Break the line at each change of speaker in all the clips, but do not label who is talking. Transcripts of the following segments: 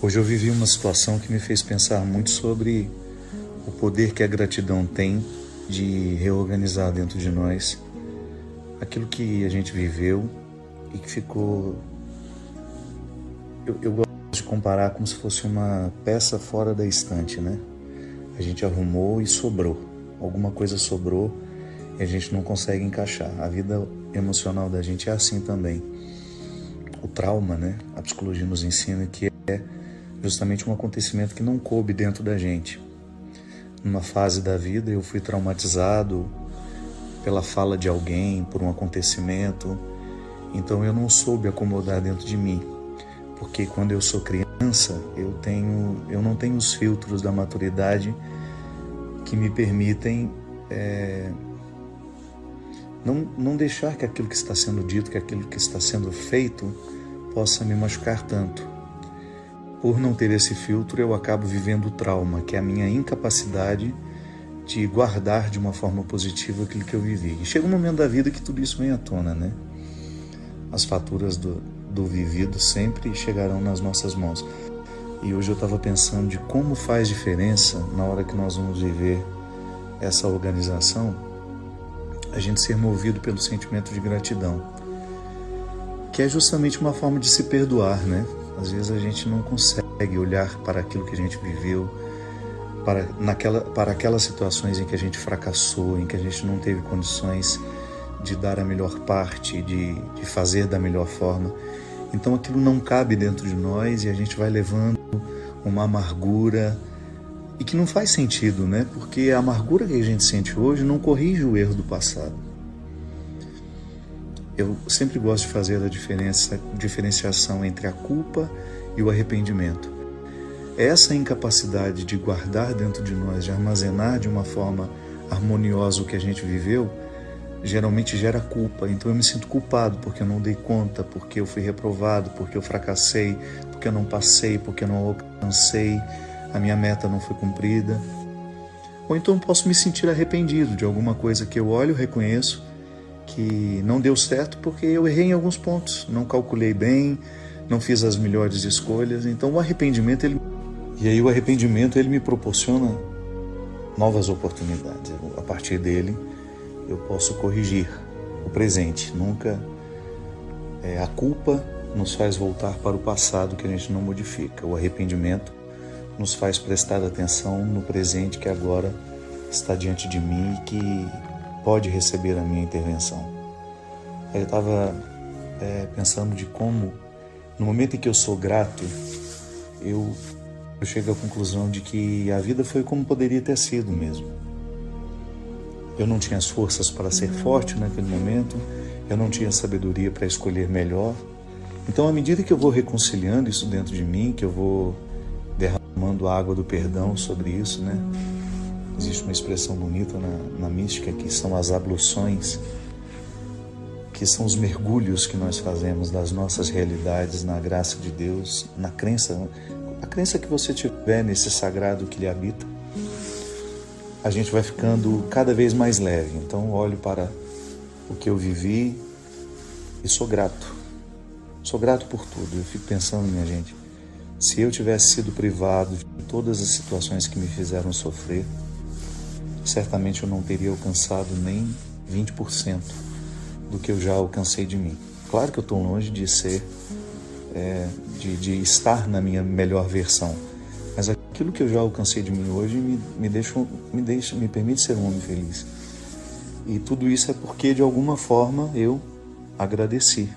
Hoje eu vivi uma situação que me fez pensar muito sobre o poder que a gratidão tem de reorganizar dentro de nós aquilo que a gente viveu e que ficou. Eu, eu gosto de comparar como se fosse uma peça fora da estante, né? A gente arrumou e sobrou. Alguma coisa sobrou e a gente não consegue encaixar. A vida emocional da gente é assim também. O trauma, né? A psicologia nos ensina que é justamente um acontecimento que não coube dentro da gente. Numa fase da vida eu fui traumatizado pela fala de alguém, por um acontecimento, então eu não soube acomodar dentro de mim. Porque quando eu sou criança, eu tenho eu não tenho os filtros da maturidade que me permitem é, não, não deixar que aquilo que está sendo dito, que aquilo que está sendo feito, possa me machucar tanto. Por não ter esse filtro, eu acabo vivendo o trauma, que é a minha incapacidade de guardar de uma forma positiva aquilo que eu vivi. E chega um momento da vida que tudo isso vem à tona, né? As faturas do, do vivido sempre chegarão nas nossas mãos. E hoje eu estava pensando de como faz diferença na hora que nós vamos viver essa organização a gente ser movido pelo sentimento de gratidão, que é justamente uma forma de se perdoar, né? Às vezes a gente não consegue olhar para aquilo que a gente viveu, para, naquela, para aquelas situações em que a gente fracassou, em que a gente não teve condições de dar a melhor parte, de, de fazer da melhor forma. Então aquilo não cabe dentro de nós e a gente vai levando uma amargura, e que não faz sentido, né? Porque a amargura que a gente sente hoje não corrige o erro do passado. Eu sempre gosto de fazer a diferença, diferenciação entre a culpa e o arrependimento. Essa incapacidade de guardar dentro de nós, de armazenar de uma forma harmoniosa o que a gente viveu, geralmente gera culpa. Então eu me sinto culpado porque eu não dei conta, porque eu fui reprovado, porque eu fracassei, porque eu não passei, porque eu não alcancei a minha meta não foi cumprida. Ou então posso me sentir arrependido de alguma coisa que eu olho, reconheço que não deu certo porque eu errei em alguns pontos, não calculei bem, não fiz as melhores escolhas. Então o arrependimento ele e aí o arrependimento ele me proporciona novas oportunidades. A partir dele eu posso corrigir o presente. Nunca é, a culpa nos faz voltar para o passado que a gente não modifica. O arrependimento nos faz prestar atenção no presente que agora está diante de mim e que pode receber a minha intervenção. Eu estava é, pensando de como, no momento em que eu sou grato, eu, eu chego à conclusão de que a vida foi como poderia ter sido mesmo. Eu não tinha as forças para ser forte naquele momento, eu não tinha sabedoria para escolher melhor. Então, à medida que eu vou reconciliando isso dentro de mim, que eu vou derramando a água do perdão sobre isso, né? Existe uma expressão bonita na, na mística que são as abluções, que são os mergulhos que nós fazemos das nossas realidades na graça de Deus, na crença, a crença que você tiver nesse sagrado que lhe habita. A gente vai ficando cada vez mais leve. Então, olho para o que eu vivi e sou grato. Sou grato por tudo. Eu fico pensando, minha gente, se eu tivesse sido privado de todas as situações que me fizeram sofrer, certamente eu não teria alcançado nem 20% do que eu já alcancei de mim. Claro que eu estou longe de ser, é, de, de, estar na minha melhor versão, mas aquilo que eu já alcancei de mim hoje me, me, deixa, me, deixa, me permite ser um homem feliz. E tudo isso é porque, de alguma forma, eu agradeci.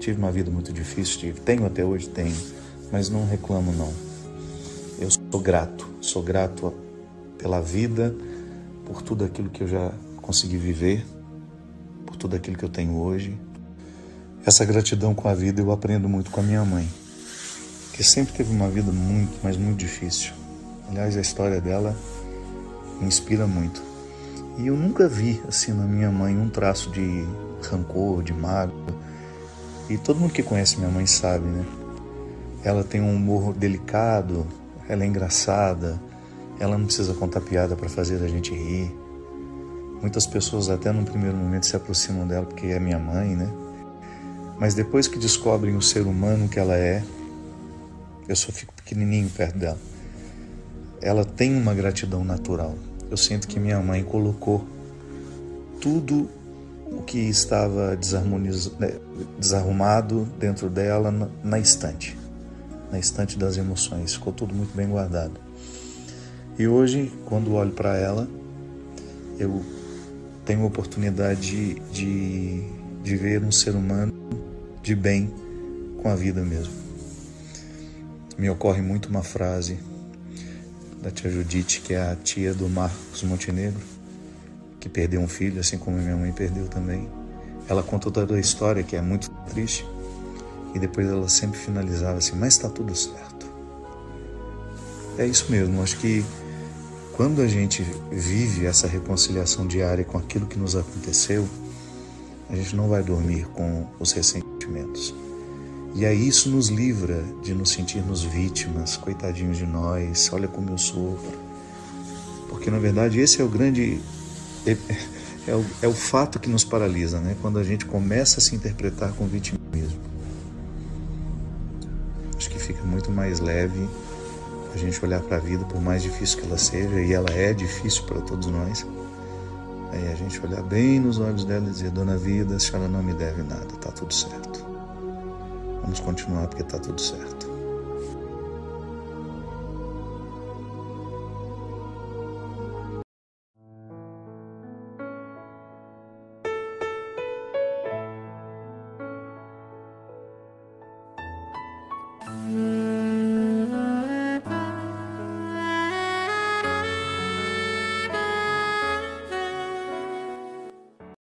Tive uma vida muito difícil, tive, tenho até hoje, tenho mas não reclamo não. Eu sou grato, sou grato pela vida, por tudo aquilo que eu já consegui viver, por tudo aquilo que eu tenho hoje. Essa gratidão com a vida eu aprendo muito com a minha mãe, que sempre teve uma vida muito, mas muito difícil. Aliás, a história dela me inspira muito. E eu nunca vi assim na minha mãe um traço de rancor, de mágoa. E todo mundo que conhece minha mãe sabe, né? Ela tem um humor delicado, ela é engraçada, ela não precisa contar piada para fazer a gente rir. Muitas pessoas até num primeiro momento se aproximam dela porque é minha mãe, né? Mas depois que descobrem o ser humano que ela é, eu só fico pequenininho perto dela. Ela tem uma gratidão natural. Eu sinto que minha mãe colocou tudo o que estava né, desarrumado dentro dela na, na estante, na estante das emoções. Ficou tudo muito bem guardado. E hoje, quando olho para ela, eu tenho a oportunidade de, de, de ver um ser humano de bem com a vida mesmo. Me ocorre muito uma frase da tia Judite, que é a tia do Marcos Montenegro, que perdeu um filho, assim como minha mãe perdeu também. Ela contou toda a história, que é muito triste, e depois ela sempre finalizava assim: Mas está tudo certo. É isso mesmo, acho que quando a gente vive essa reconciliação diária com aquilo que nos aconteceu, a gente não vai dormir com os ressentimentos. E aí isso nos livra de nos sentirmos vítimas, coitadinhos de nós, olha como eu sofro. Porque na verdade esse é o grande. É, é, o, é o fato que nos paralisa, né? Quando a gente começa a se interpretar com vitimismo. Acho que fica muito mais leve a gente olhar para a vida, por mais difícil que ela seja, e ela é difícil para todos nós. Aí a gente olhar bem nos olhos dela e dizer: Dona Vida, a senhora não me deve nada, tá tudo certo. Vamos continuar porque tá tudo certo.